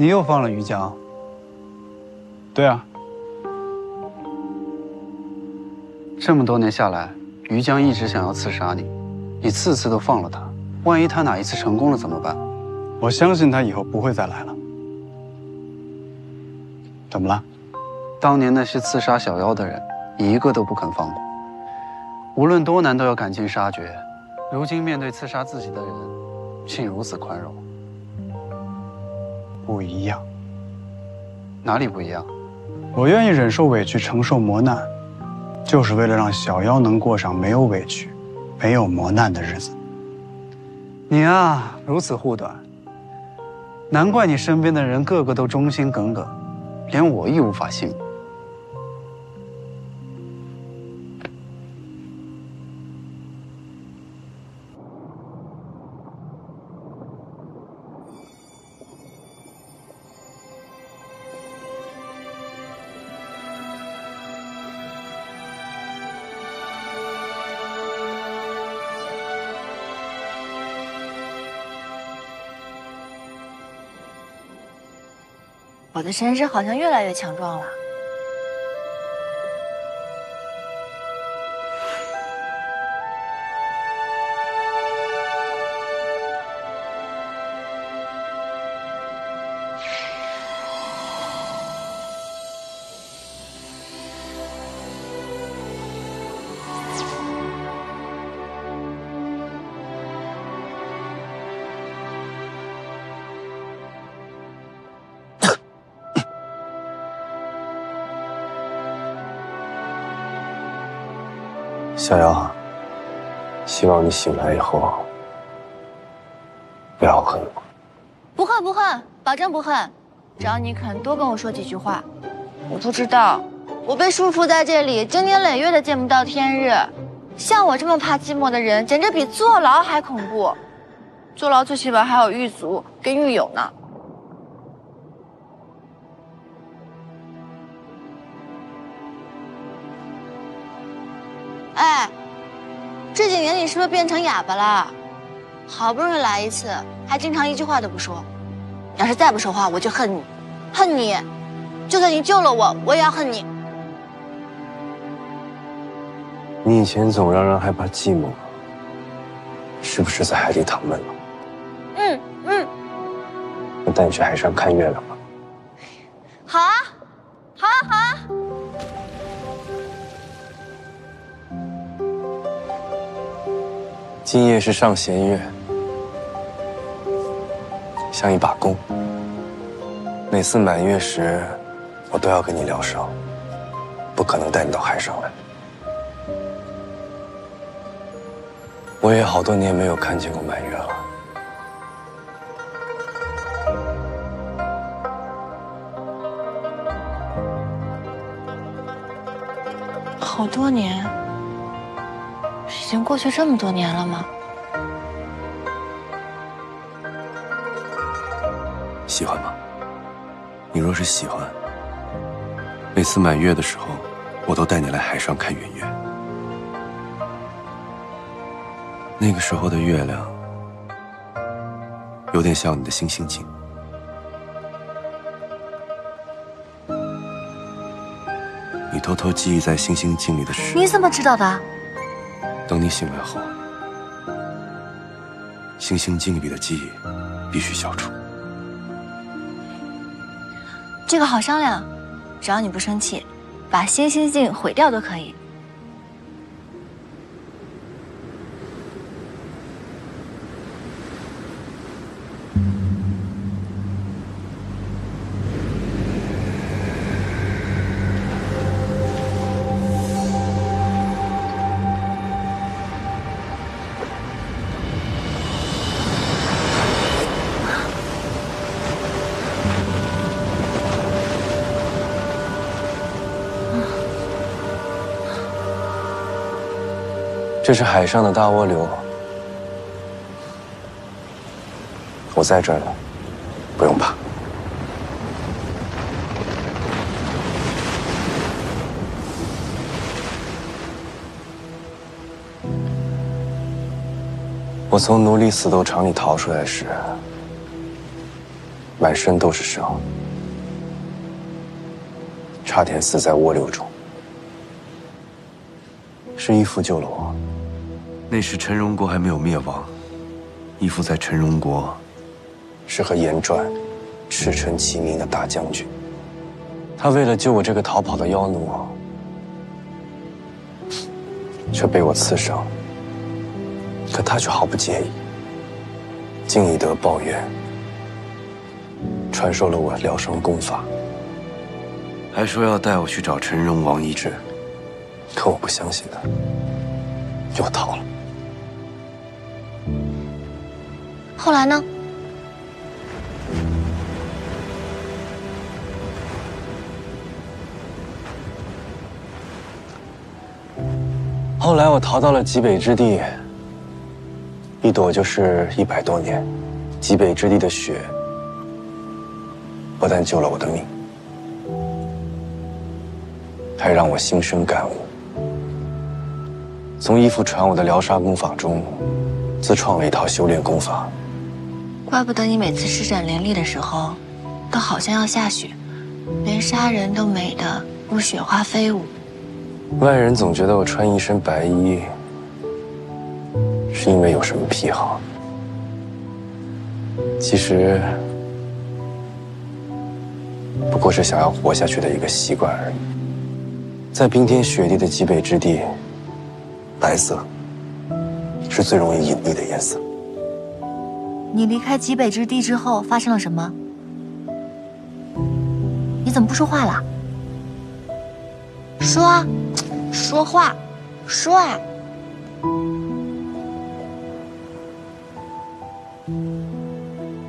你又放了于江？对啊，这么多年下来，于江一直想要刺杀你，你次次都放了他。万一他哪一次成功了怎么办？我相信他以后不会再来了。怎么了？当年那些刺杀小妖的人，一个都不肯放过，无论多难都要赶尽杀绝。如今面对刺杀自己的人，竟如此宽容。不一样，哪里不一样？我愿意忍受委屈，承受磨难，就是为了让小妖能过上没有委屈、没有磨难的日子。你啊，如此护短，难怪你身边的人个个都忠心耿耿，连我亦无法幸免。的身世好像越来越强壮了。小瑶，希望你醒来以后不要恨我。不恨不恨，保证不恨。只要你肯多跟我说几句话。我不知道，我被束缚在这里，经年累月的见不到天日。像我这么怕寂寞的人，简直比坐牢还恐怖。坐牢最起码还有狱卒跟狱友呢。是不是变成哑巴了？好不容易来一次，还经常一句话都不说。要是再不说话，我就恨你，恨你！就算你救了我，我也要恨你。你以前总让人害怕寂寞，是不是在海里躺闷了？嗯嗯，我带你去海上看月亮吧。好啊，今夜是上弦月，像一把弓。每次满月时，我都要跟你疗伤，不可能带你到海上来。我也好多年没有看见过满月了。好多年，经过去这么多年了吗？喜欢吗？你若是喜欢，每次满月的时候，我都带你来海上看圆月。那个时候的月亮，有点像你的星星镜。你偷偷记忆在星星镜里的事，你怎么知道的？等你醒来后，星星镜里的记忆必须消除。这个好商量，只要你不生气，把星星镜毁掉都可以。这是海上的大蜗流，我在这儿呢，不用怕。我从奴隶死斗场里逃出来时，满身都是伤，差点死在涡流中。是义父救了我。那时陈荣国还没有灭亡，义父在陈荣国是和严传赤诚齐名的大将军。他为了救我这个逃跑的妖奴，却被我刺伤。可他却毫不介意，竟以德报怨，传授了我疗伤功法，还说要带我去找陈荣王医治。可我不相信他，又逃了。后来呢？后来我逃到了极北之地，一躲就是一百多年。极北之地的雪，不但救了我的命，还让我心生感悟。从义父传我的疗杀功法中，自创了一套修炼功法。怪不得你每次施展灵力的时候，都好像要下雪，连杀人都美得如雪花飞舞。外人总觉得我穿一身白衣，是因为有什么癖好。其实，不过是想要活下去的一个习惯而已。在冰天雪地的极北之地，白色是最容易隐匿的颜色。你离开极北之地之后发生了什么？你怎么不说话了？说，说话，说啊！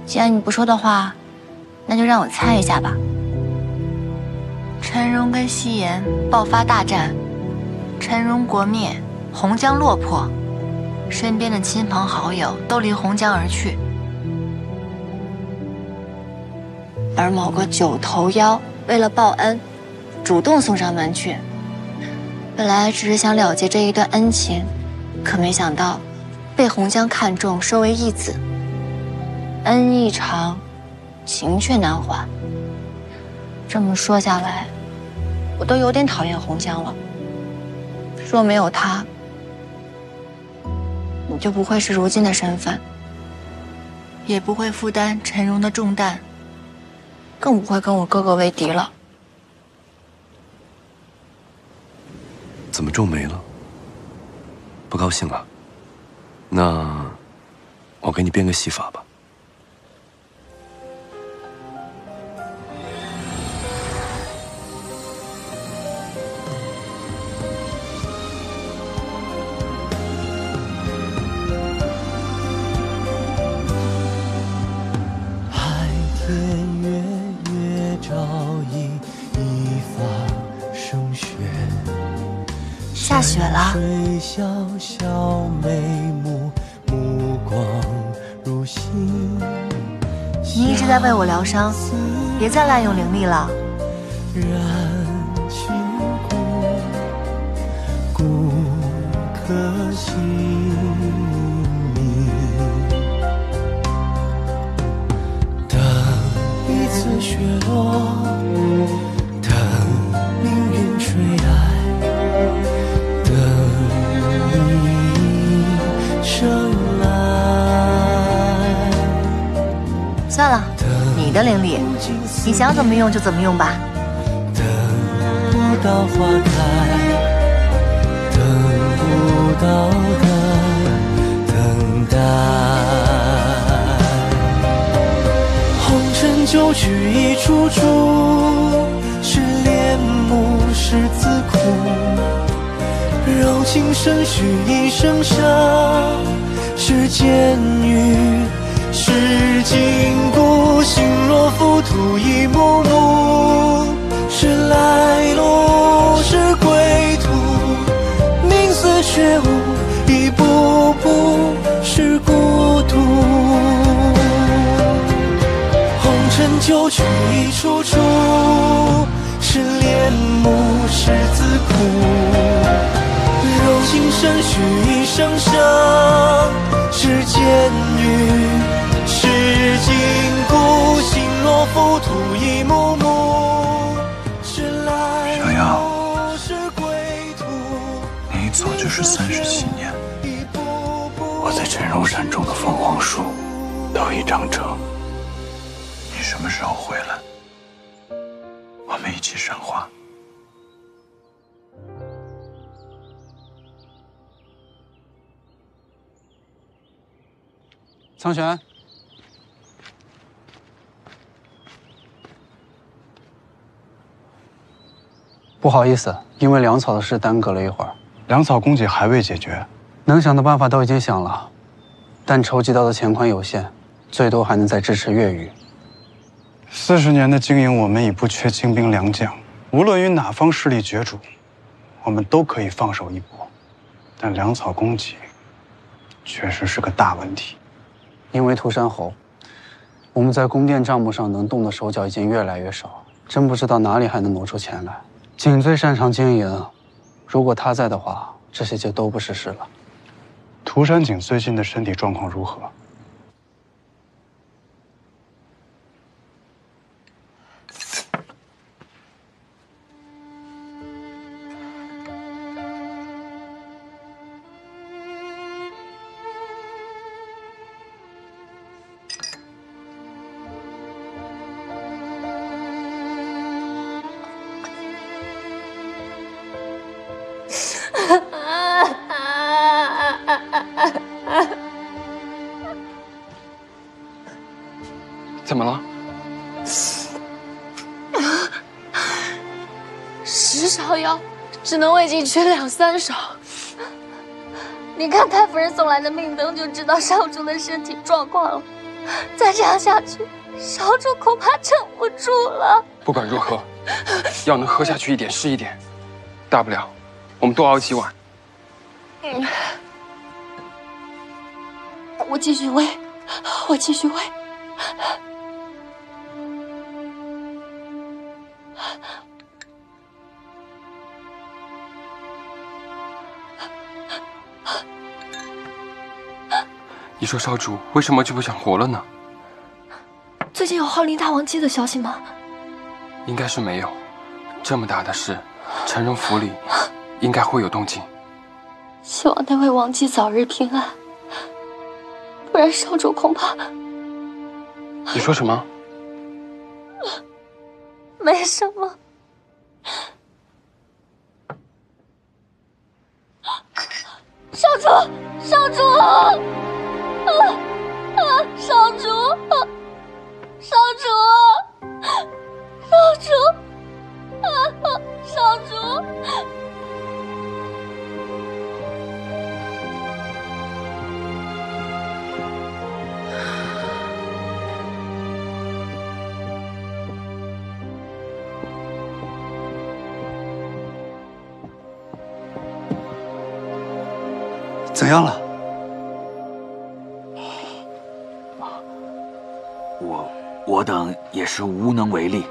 既然你不说的话，那就让我猜一下吧。陈荣跟夕颜爆发大战，陈荣国灭，洪江落魄，身边的亲朋好友都离洪江而去，而某个九头妖为了报恩，主动送上门去。本来只是想了结这一段恩情，可没想到被洪江看中，收为义子。恩义长，情却难还。这么说下来，我都有点讨厌洪江了。若没有他，你就不会是如今的身份，也不会负担陈荣的重担，更不会跟我哥哥为敌了。怎么皱眉了？不高兴了？那我给你变个戏法吧。小小眉目，目光如星。你一直在为我疗伤，别再滥用灵力了。燃情故，故可性命。等一次雪落，算了，你的灵力，你想怎么用就怎么用吧。等不到花开，等不到的等待。红尘旧曲一出出，是恋慕是自苦。柔情深许一生伤，是监狱是禁锢。一幕幕，是来路是归途。命似雪舞，一步步是孤独。红尘旧曲一出出，是恋慕是自苦。柔情深许一生伤，是监狱是禁锢，心若浮一幕幕。是来小妖路，是归途。你一走就是三十七年，我在真容山种的凤凰树都已长成。你什么时候回来？我们一起赏花。苍玄，不好意思，因为粮草的事耽搁了一会儿，粮草供给还未解决，能想的办法都已经想了，但筹集到的钱款有限，最多还能再支持月余。四十年的经营，我们已不缺精兵良将。无论与哪方势力角逐，我们都可以放手一搏。但粮草供给确实是个大问题。因为涂山侯，我们在宫殿账目上能动的手脚已经越来越少，真不知道哪里还能挪出钱来。景最擅长经营，如果他在的话，这些就都不是事了。涂山璟最近的身体状况如何？去两三勺。你看太夫人送来的命灯，就知道少主的身体状况了。再这样下去，少主恐怕撑不住了。不管如何，药能喝下去一点是一点，大不了我们多熬几碗。嗯我继续喂，我继续喂。你说少主为什么就不想活了呢？最近有号令大王姬的消息吗？应该是没有。这么大的事，陈荣府里应该会有动静。希望那位王姬早日平安，不然少主恐怕你说什么？没什么。少主，少主，主，少主，少主，少主。怎样了？我等也是无能为力。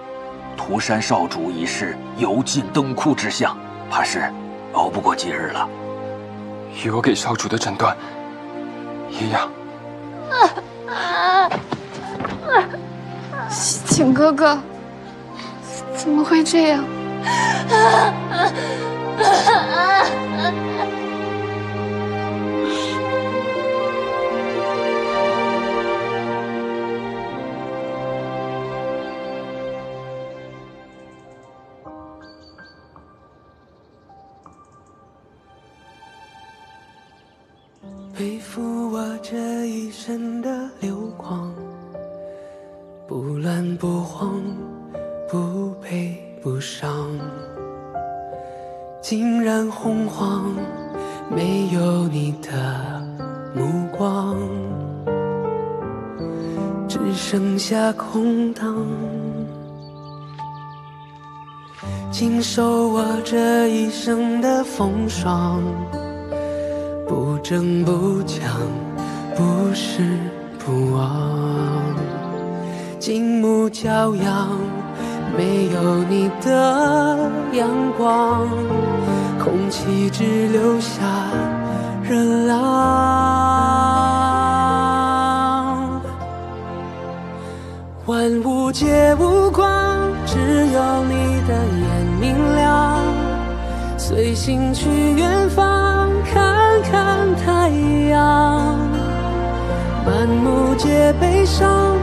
涂山少主已是油尽灯枯之相，怕是熬不过几日了。与我给少主的诊断一样。西景哥哥，怎么会这样？背风霜。不争不抢，不失不忘，静穆骄阳，没有你的阳光，空气只留下热浪。万物皆无光，只有你的眼明亮。随心去远方，看看太阳。满目皆悲伤，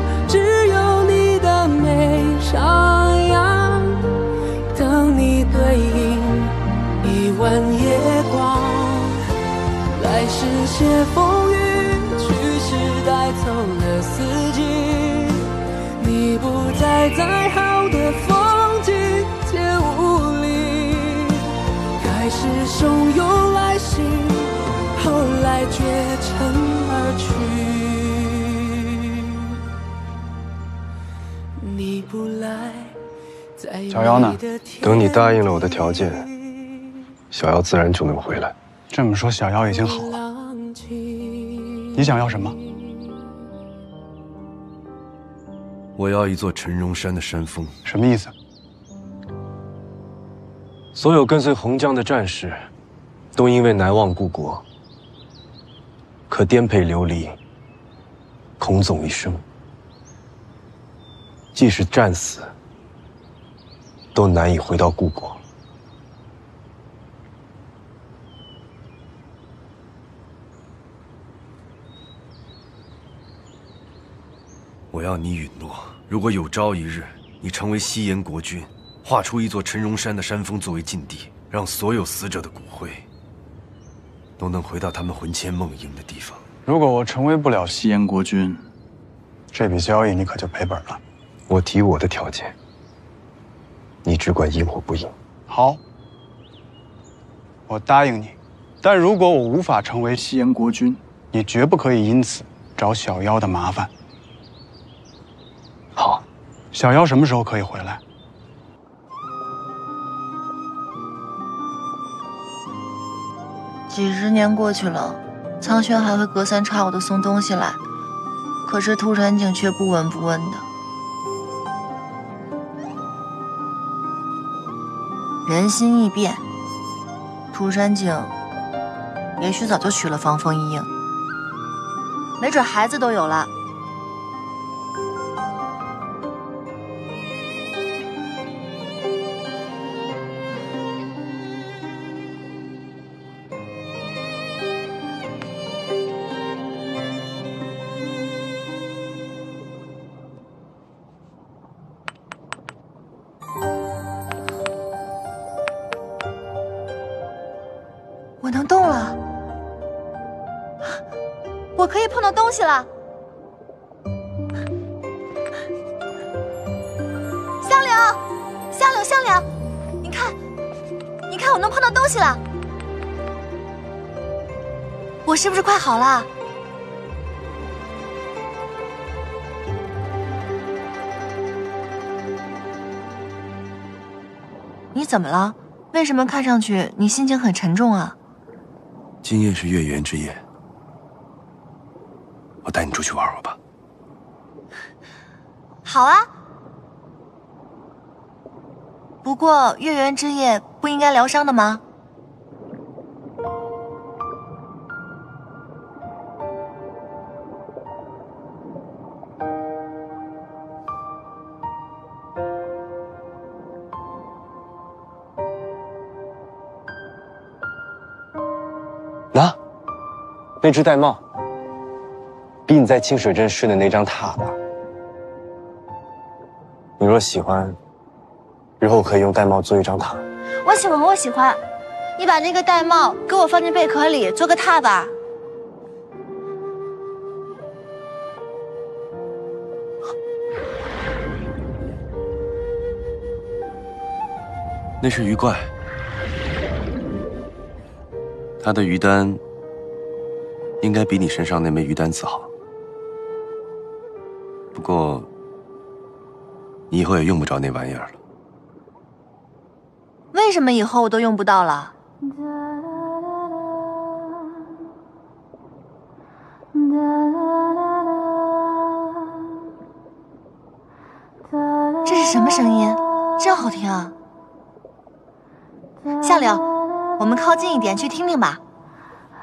小妖呢？等你答应了我的条件，小妖自然就能回来。这么说，小妖已经好了。你想要什么？我要一座陈荣山的山峰。什么意思？所有跟随洪江的战士，都因为难忘故国，可颠沛流离，空纵一生。即使战死，都难以回到故国。我要你允诺，如果有朝一日你成为西炎国君，画出一座陈荣山的山峰作为禁地，让所有死者的骨灰都能回到他们魂牵梦萦的地方。如果我成为不了西炎国君，这笔交易你可就赔本了。我提我的条件，你只管应或不应。好，我答应你。但如果我无法成为西炎国君，你绝不可以因此找小妖的麻烦。好，小妖什么时候可以回来？几十年过去了，苍玄还会隔三差五的送东西来，可是涂山璟却不闻不问的。人心易变，涂山璟也许早就娶了防风一影，没准孩子都有了。东西了。香柳，香柳，香柳，你看，你看，我能碰到东西了。我是不是快好了？你怎么了？为什么看上去你心情很沉重啊？今夜是月圆之夜，我带你出去玩玩吧。好啊，不过月圆之夜不应该疗伤的吗？拿，那只玳瑁，比你在清水镇睡的那张榻吧。你若喜欢，日后可以用玳瑁做一张榻。我喜欢，我喜欢。你把那个玳瑁给我放进贝壳里，做个榻吧。那是鱼怪，它的鱼丹应该比你身上那枚鱼丹子好。不过，你以后也用不着那玩意儿了。为什么以后我都用不到了？这是什么声音？真好听啊！夏柳，我们靠近一点去听听吧。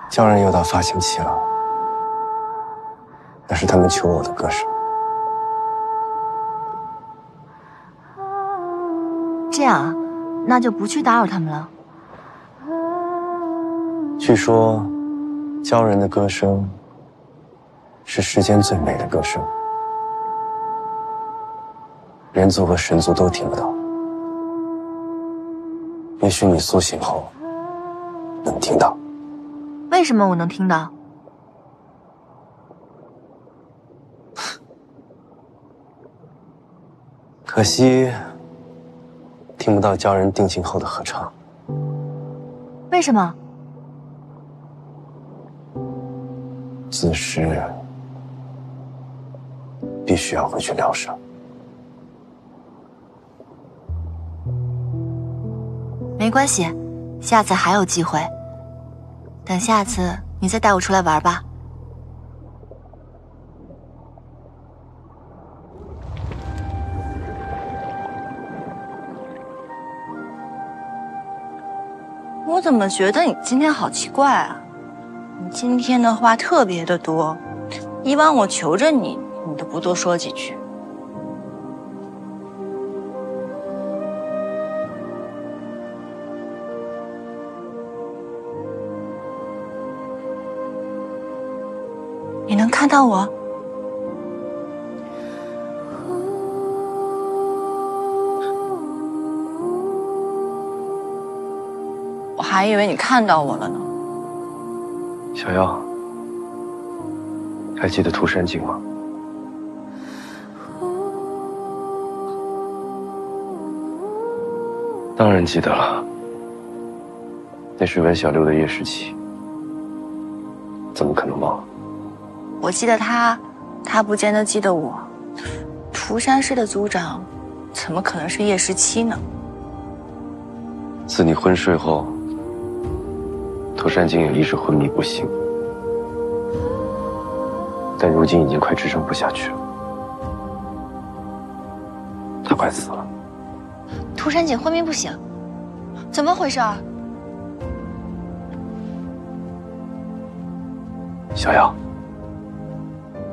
鲛人又到发情期了，那是他们求我的歌声。啊，那就不去打扰他们了。据说，鲛人的歌声是世间最美的歌声，人族和神族都听不到。也许你苏醒后能听到。为什么我能听到？可惜，听不到鲛人定情后的合唱。为什么？此时必须要回去疗伤。没关系，下次还有机会。等下次你再带我出来玩吧。怎么觉得你今天好奇怪啊？你今天的话特别的多，以往我求着你，你都不多说几句。你能看到我？还以为你看到我了呢。小妖，还记得涂山璟吗？当然记得了，那是文小六的叶十七，怎么可能忘？我记得他，他不见得记得我。涂山氏的族长，怎么可能是叶十七呢？自你昏睡后，涂山璟也一直昏迷不醒，但如今已经快支撑不下去了，他快死了。涂山璟昏迷不醒，怎么回事？小妖，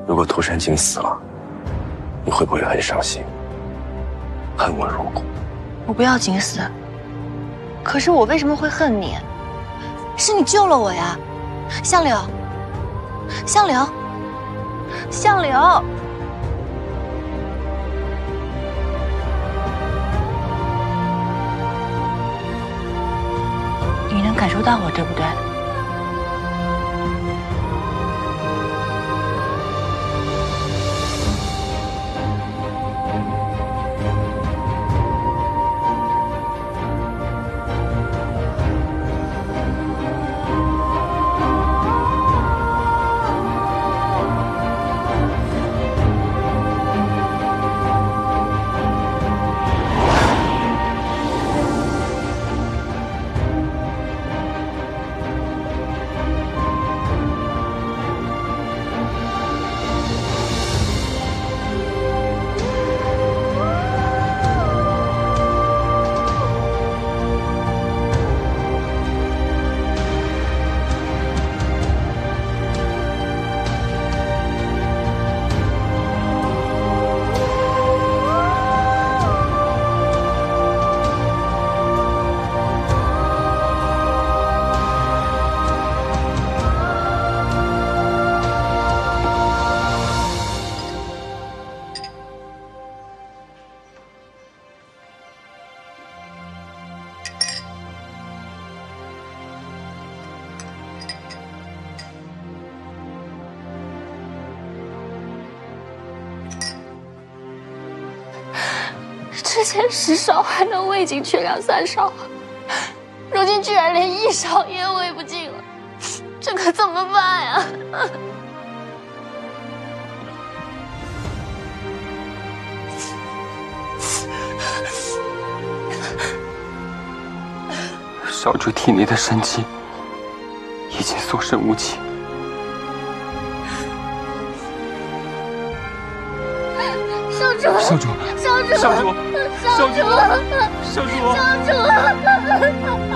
如果涂山璟死了，你会不会很伤心，恨我入骨？我不要璟死，可是我为什么会恨你？是你救了我呀，相柳，相柳，相柳。你能感受到我，对不对？十勺还能喂进去两三勺，如今居然连一勺也喂不进了，这可怎么办呀？少主体内的神气已经所剩无几，少主，少主，少主，少主，少主，少主，少主。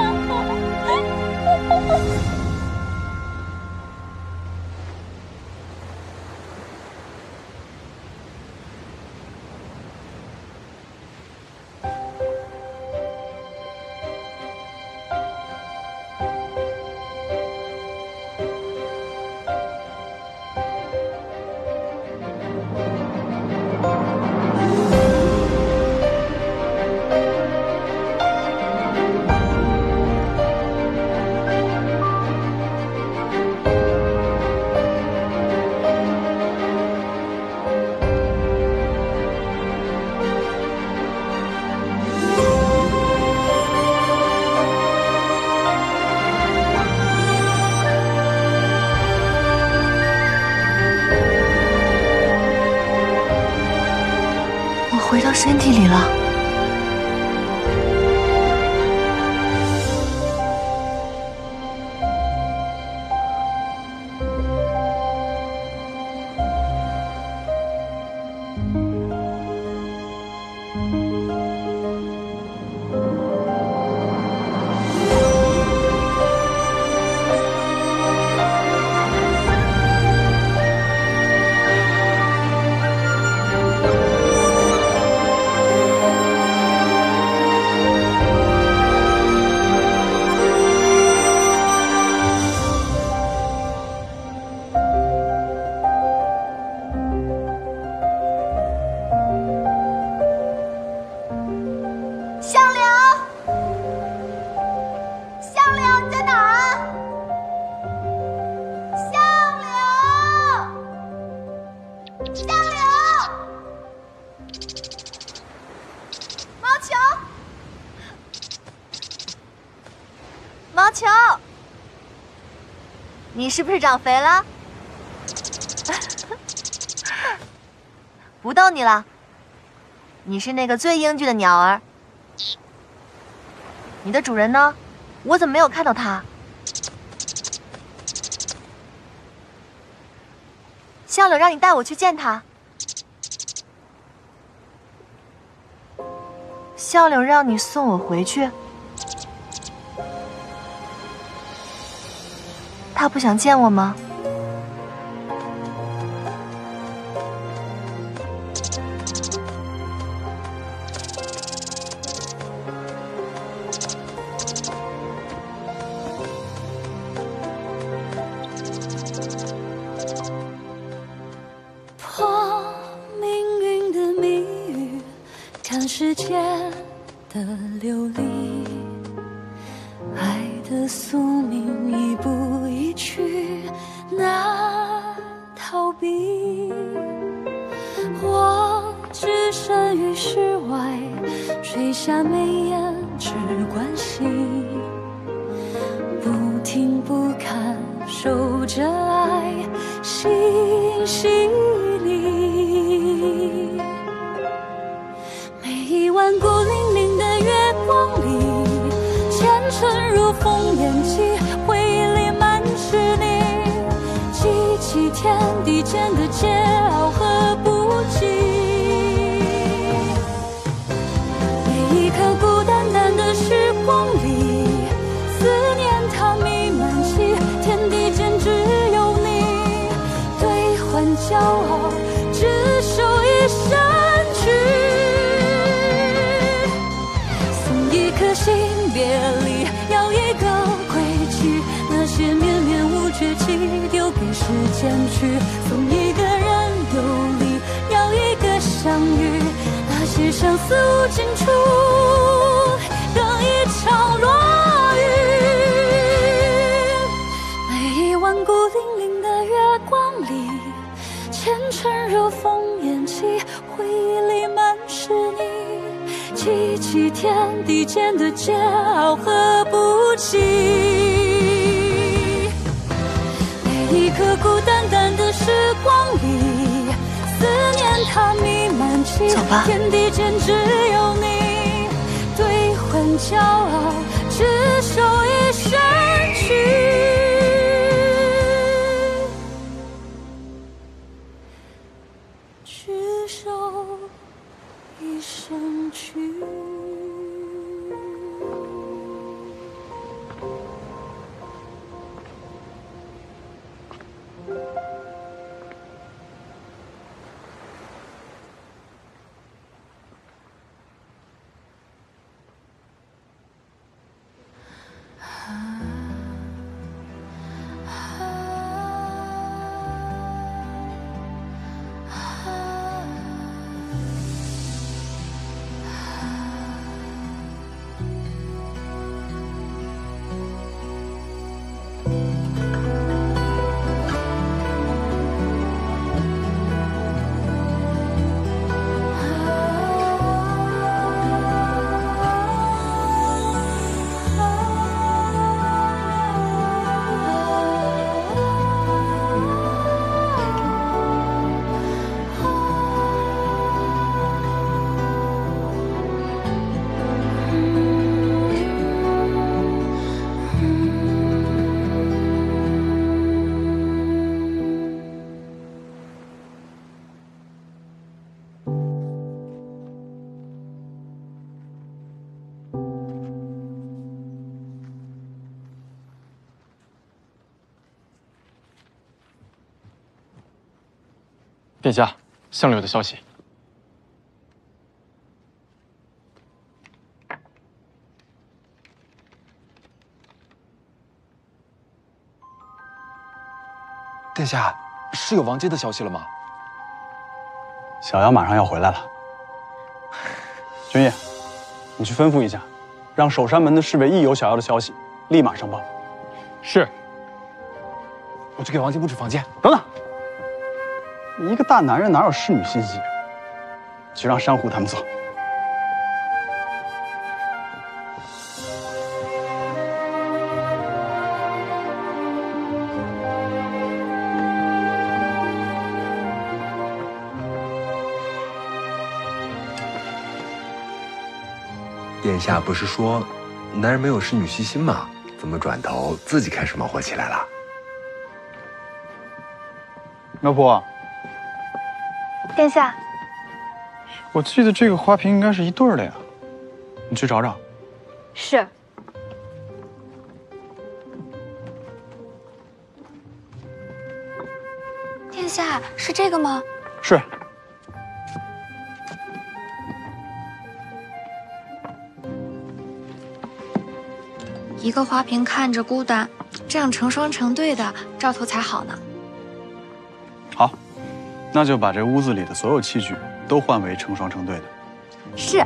是不是长肥了？不逗你了，你是那个最英俊的鸟儿。你的主人呢？我怎么没有看到他？向柳让你带我去见他。向柳让你送我回去。他不想见我吗？破命运的谜语，看世界的流离，尘如烽烟起，回忆里满是你。记起天地间的桀骜和不羁。每一刻孤单单的时光里，思念它弥漫起，天地间只有你，兑换骄傲，执手殿下，相柳的消息。殿下，是有王姬的消息了吗？小瑶马上要回来了。君夜，你去吩咐一下，让守山门的侍卫一有小瑶的消息，立马上报。是。我去给王姬布置房间。等等，你一个大男人哪有侍女心机？去让珊瑚他们走。殿下不是说，男人没有侍女细心吗？怎么转头自己开始忙活起来了？苗圃，殿下，我记得这个花瓶应该是一对儿的呀，你去找找。是。殿下，是这个吗？是。一个花瓶看着孤单，这样成双成对的，兆头才好呢。那就把这屋子里的所有器具都换为成双成对的。是。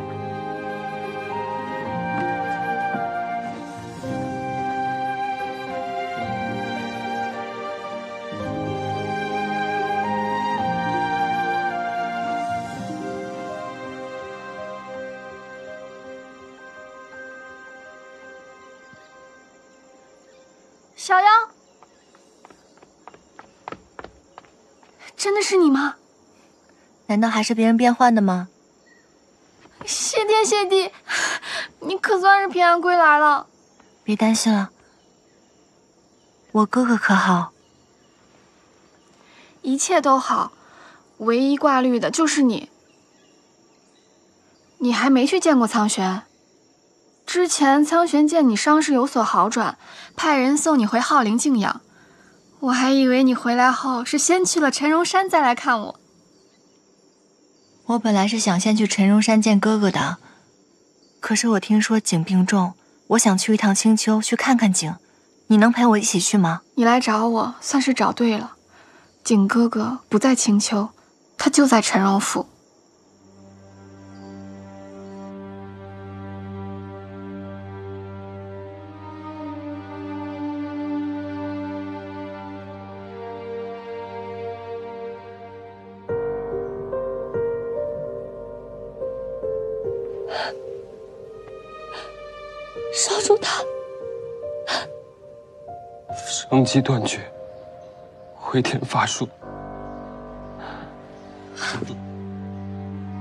难道还是别人变换的吗？谢天谢地，你可算是平安归来了。别担心了，我哥哥可好？一切都好，唯一挂虑的就是你。你还没去见过苍玄？之前苍玄见你伤势有所好转，派人送你回浩陵静养。我还以为你回来后是先去了陈荣山再来看我。我本来是想先去陈荣山见哥哥的，可是我听说景病重，我想去一趟青丘去看看景。你能陪我一起去吗？你来找我算是找对了。景哥哥不在青丘，他就在陈荣府。生机断绝，回天乏术，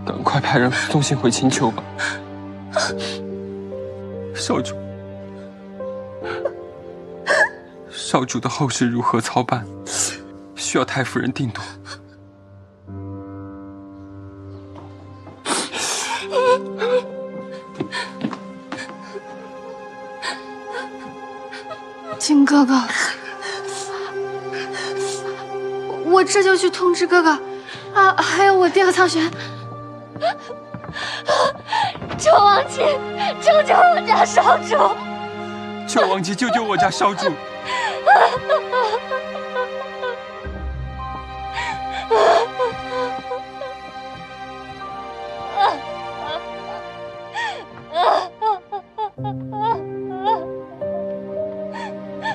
赶快派人送信回青丘吧。少主，少主的后事如何操办，需要太夫人定夺。景哥哥，这就去通知哥哥，啊，还有我爹和苍玄。求王姬救救我家少主！求王姬救救我家少主！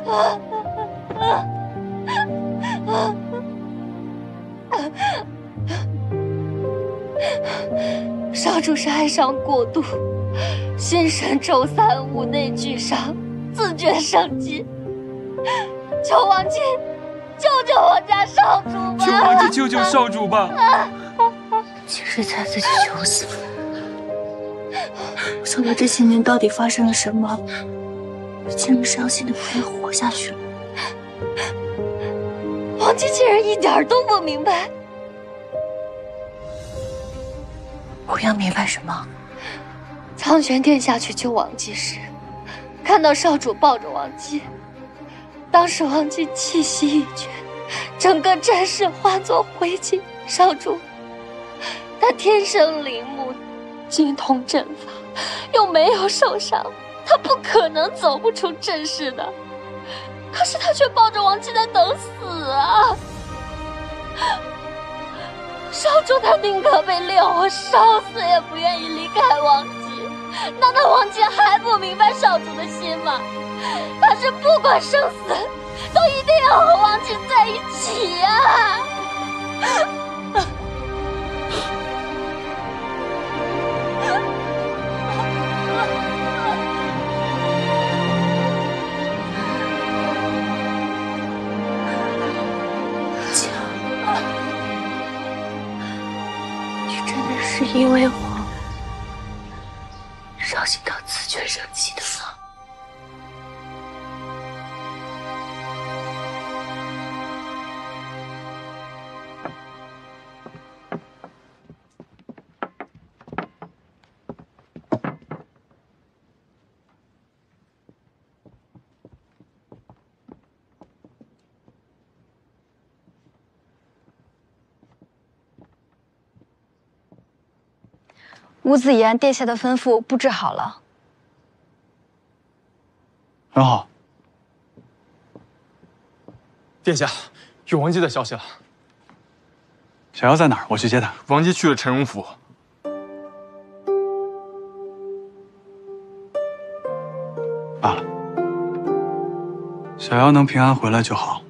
少主是哀伤过度，心神周散，五内俱伤，自觉生机。求王姬救救我家少主吧！求王姬救救少主吧！竟是他自己求死。我想到这些年到底发生了什么，竟然伤心的不愿活下去了。王姬竟然一点都不明白。我要明白什么？苍玄殿下去救王姬时，看到少主抱着王姬，当时王姬气息已绝，整个阵势化作灰烬，少主，他天生灵木，精通阵法，又没有受伤，他不可能走不出阵势的。可是他却抱着王姬在等死啊！少主他宁可被烈火烧死，也不愿意离开王姬。难道王姬还不明白少主的心吗？他是不管生死，都一定要和王姬在一起啊！是因为我吴子言，殿下的吩咐布置好了。很好。殿下，有王姬的消息了。小妖在哪儿？我去接她。王姬去了陈荣府。罢了，小妖能平安回来就好。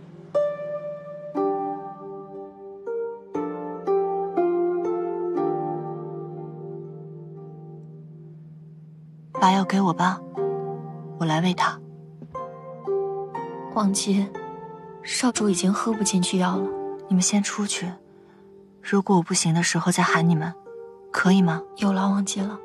给我吧，我来喂他。王姬，少主已经喝不进去药了，你们先出去。如果我不行的时候再喊你们，可以吗？有劳王姬了。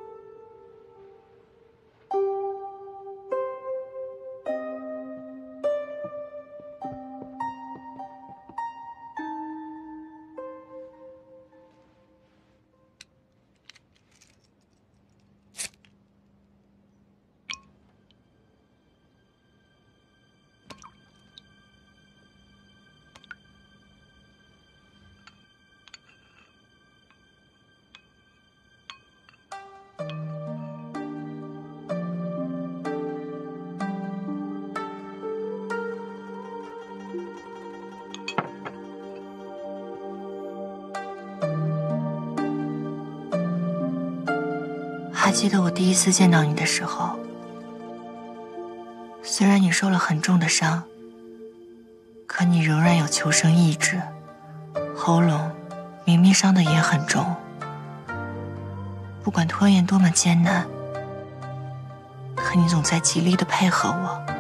还记得我第一次见到你的时候，虽然你受了很重的伤，可你仍然有求生意志，喉咙明明伤的也很重，不管拖延多么艰难，可你总在极力的配合我。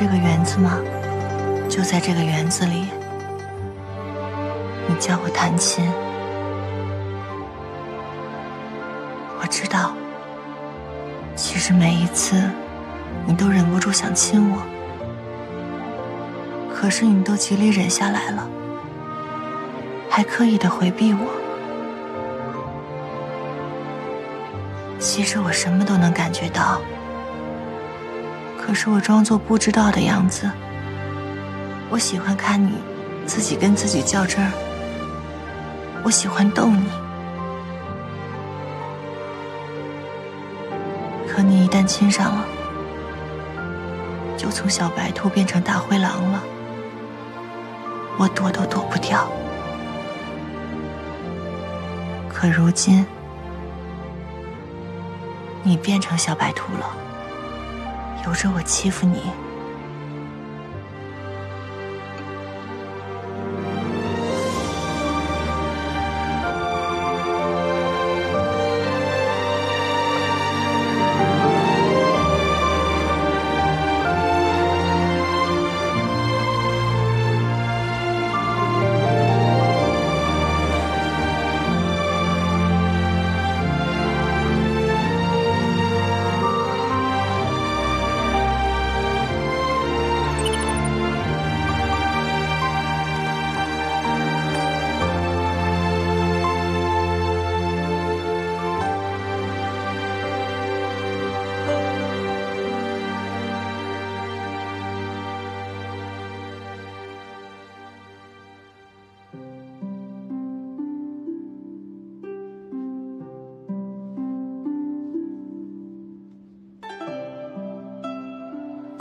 这个园子吗？就在这个园子里，你教我弹琴。我知道，其实每一次你都忍不住想亲我，可是你都极力忍下来了，还刻意的回避我。其实我什么都能感觉到。可是我装作不知道的样子。我喜欢看你自己跟自己较真儿，我喜欢逗你。可你一旦亲上了，就从小白兔变成大灰狼了，我躲都躲不掉。可如今，你变成小白兔了。由着我欺负你。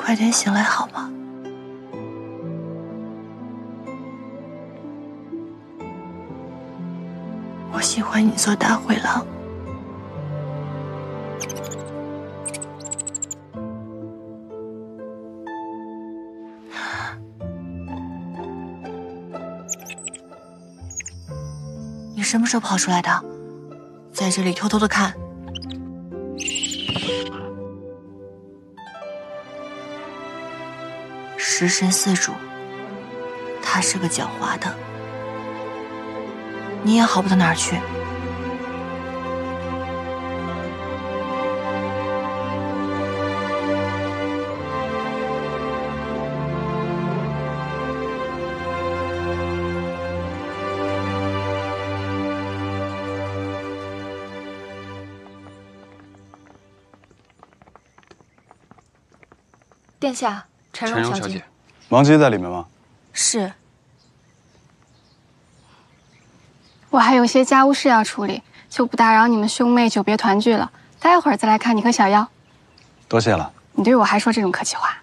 快点醒来好吗？我喜欢你做大灰狼。你什么时候跑出来的？在这里偷偷的看。食神四主，他是个狡猾的，你也好不到哪儿去。殿下，陈荣小姐，王姬在里面吗？是，我还有些家务事要处理，就不打扰你们兄妹久别团聚了。待会儿再来看你和小妖。多谢了。你对我还说这种客气话，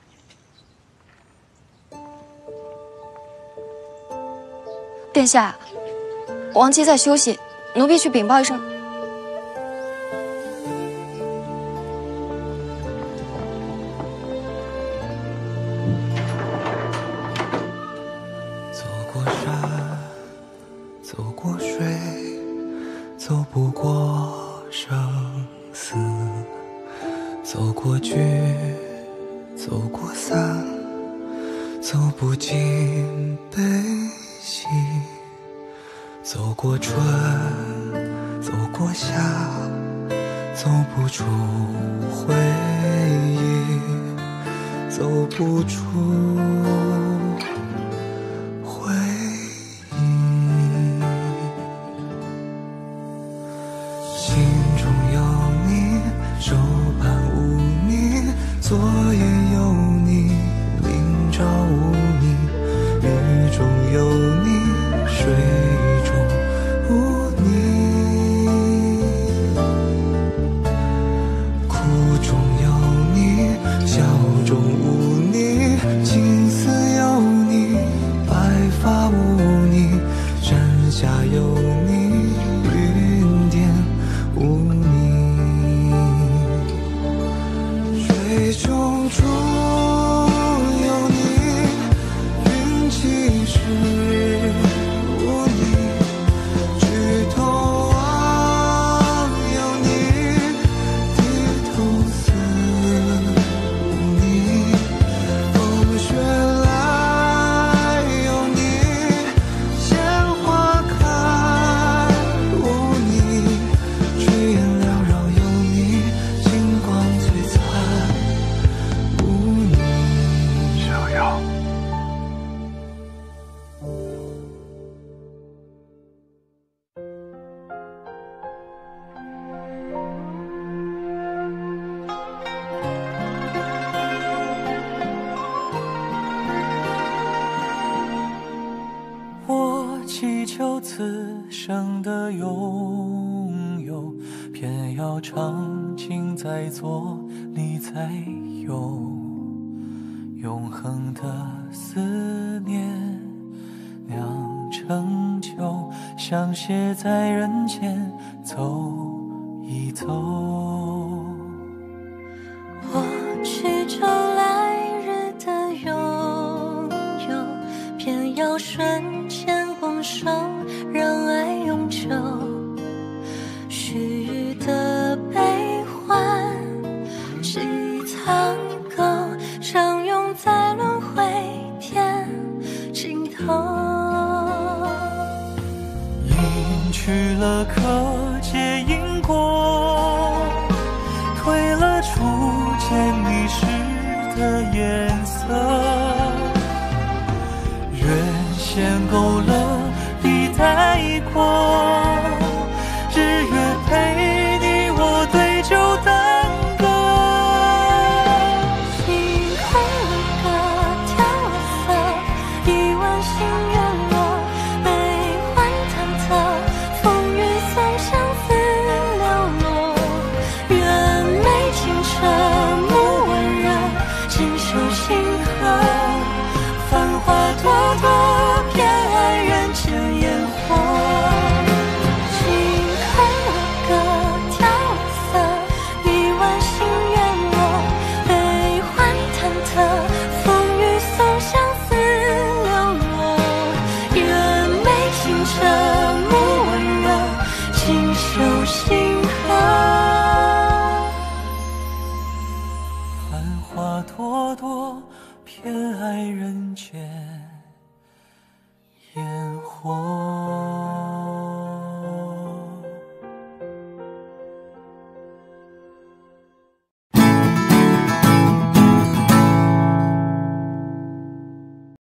殿下，王姬在休息，奴婢去禀报一声。杯中珠在轮回天尽头。隐去了可解